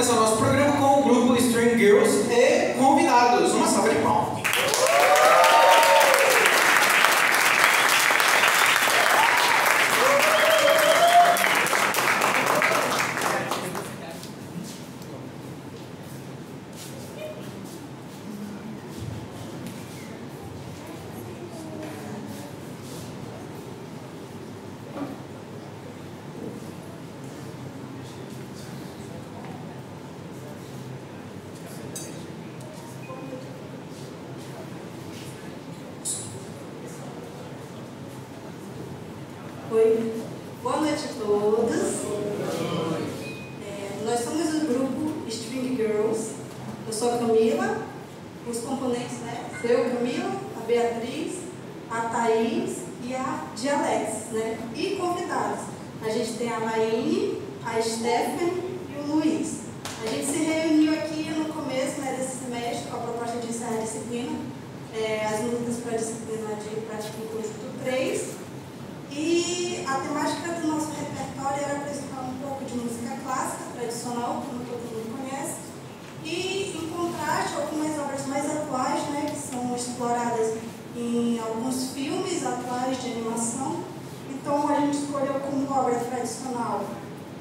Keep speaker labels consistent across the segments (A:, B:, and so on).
A: começar o nosso programa com o grupo String Girls e convidados. Uma salva de palmas.
B: Oi, boa noite a todos. É, nós somos o grupo String Girls. Eu sou a Camila, os componentes, né? Sou eu, Camila, a Beatriz, a Thaís e a Dialex, né? E convidados. A gente tem a Laine, a Stephanie e o Luiz. A gente se reuniu aqui no começo né, desse semestre com a proposta de encerrar a disciplina, é, as músicas para a disciplina de prática em conjunto 3. E a temática do nosso repertório era apresentar um pouco de música clássica, tradicional, como todo mundo conhece, e em contraste algumas obras mais atuais, né, que são exploradas em alguns filmes atuais de animação. Então a gente escolheu como obra tradicional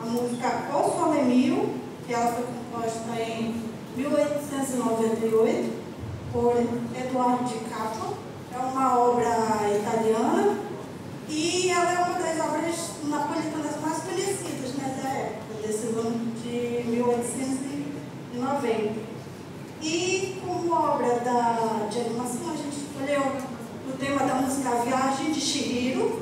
B: a música O Sole Mio, que ela foi composta em 1898 por Eduardo Di Capo. É uma obra italiana e ela é uma das obras napolitanas mais conhecidas né, da época, desse ano de 1890. E como obra da, de animação, a gente escolheu o tema da música Viagem de Chihiro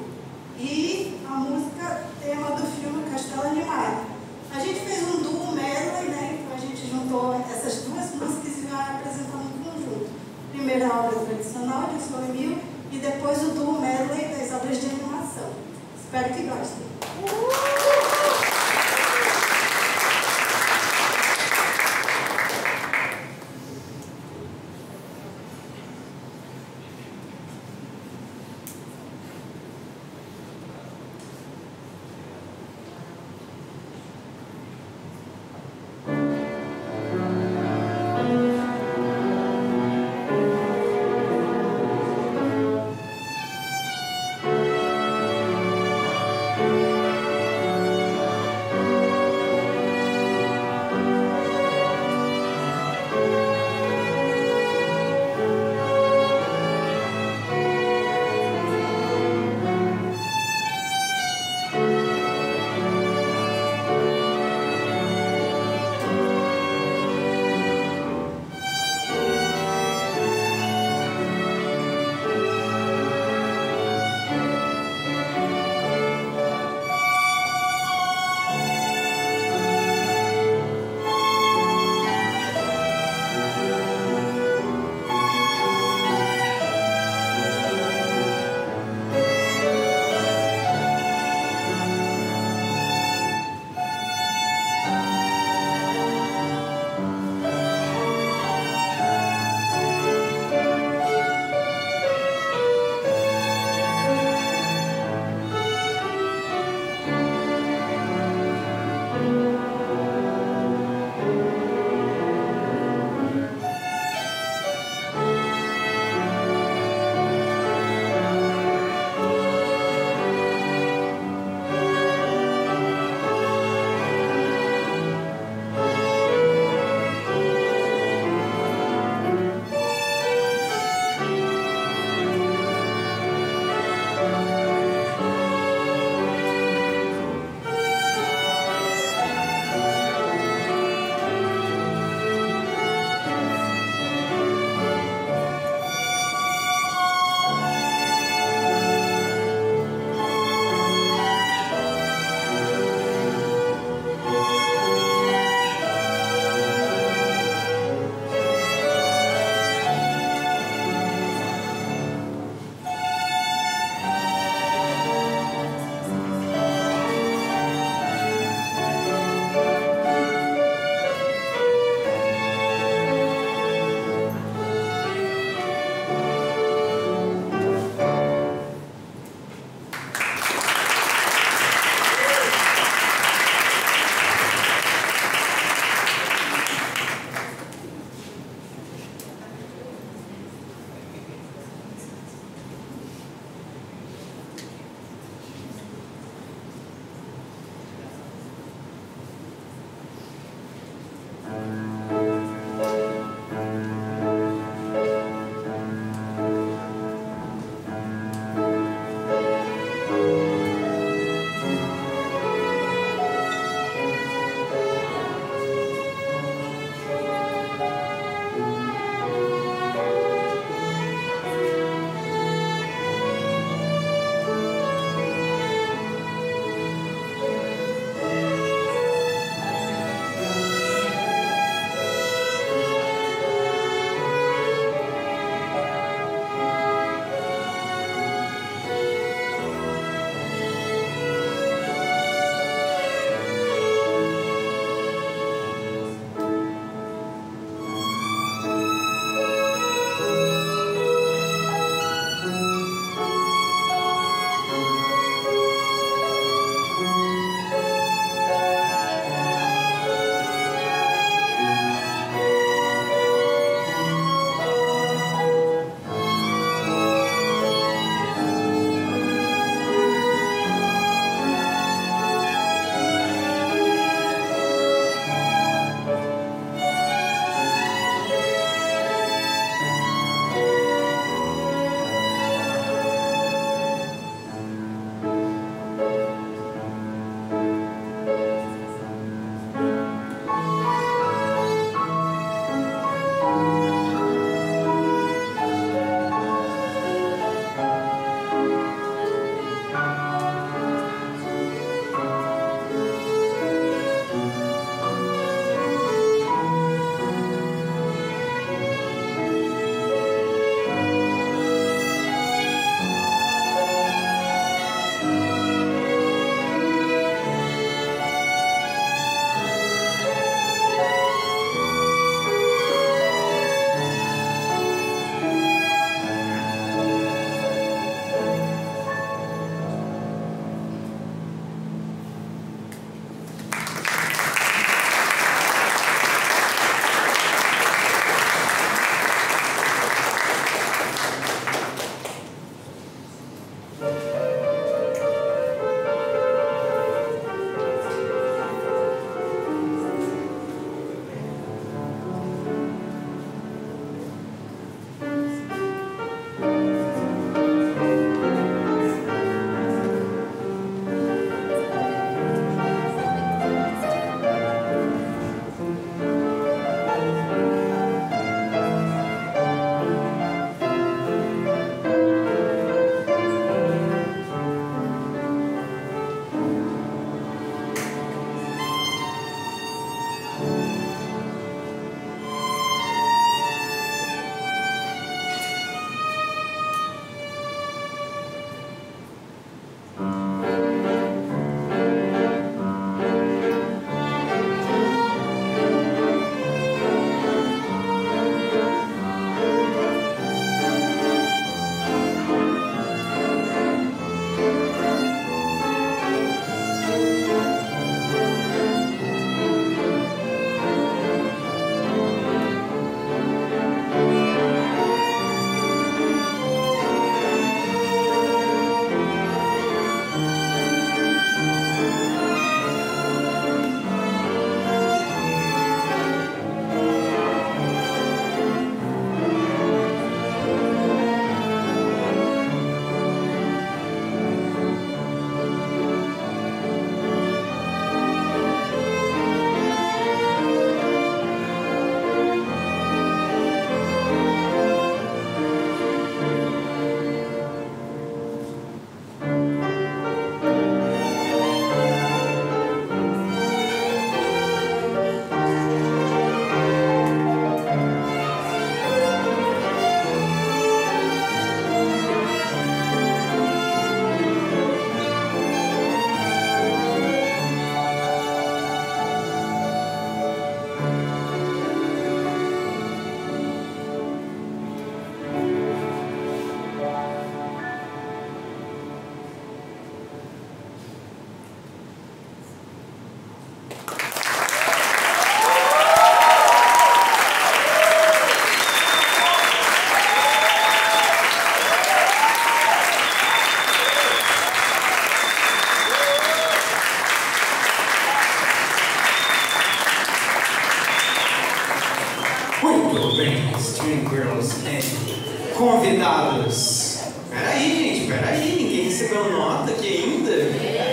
A: Girls and convidados. Peraí, gente, peraí, ninguém recebeu nota aqui ainda?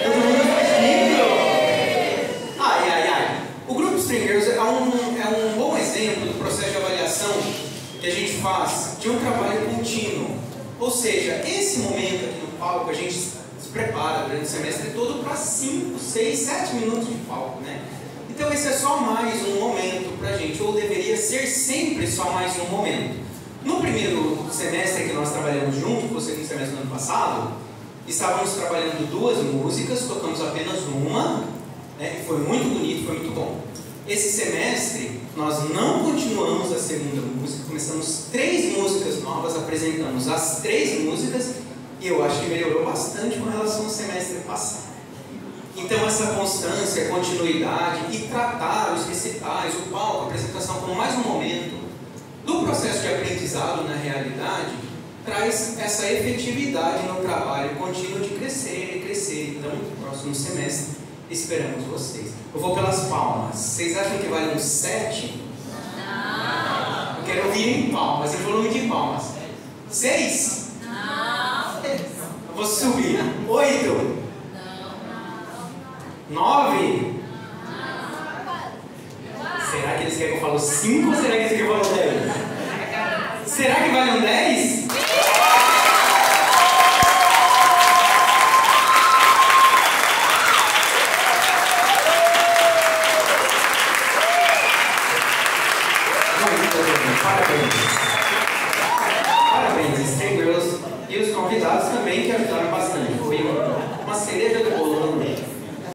A: Todo mundo nível. Ai, ai, ai. O grupo String Girls é um, é um bom exemplo do processo de avaliação que a gente faz de um trabalho contínuo. Ou seja, esse momento aqui no palco a gente se prepara durante o semestre todo para 5, 6, 7 minutos de palco, né? Então esse é só mais um momento para a gente, ou deveria ser sempre só mais um momento. No primeiro semestre que nós trabalhamos junto, você no semestre do ano passado, estávamos trabalhando duas músicas, tocamos apenas uma, né, foi muito bonito, foi muito bom. Esse semestre, nós não continuamos a segunda música, começamos três músicas novas, apresentamos as três músicas, e eu acho que melhorou bastante com relação ao semestre passado. Então, essa constância, continuidade e tratar os recitais, o palco, a apresentação como mais um momento do processo de aprendizado na realidade, traz essa efetividade no trabalho contínuo de crescer e crescer. Então, no próximo semestre, esperamos vocês. Eu vou pelas palmas. Vocês acham que vale um 7? Não. Eu quero ouvir em palmas, em volume de palmas. 6?
C: Não.
A: Eu vou subir. 8? Nove? Será que eles querem que eu fale cinco ou será que eles querem que eu fale dez? Será que vale um dez?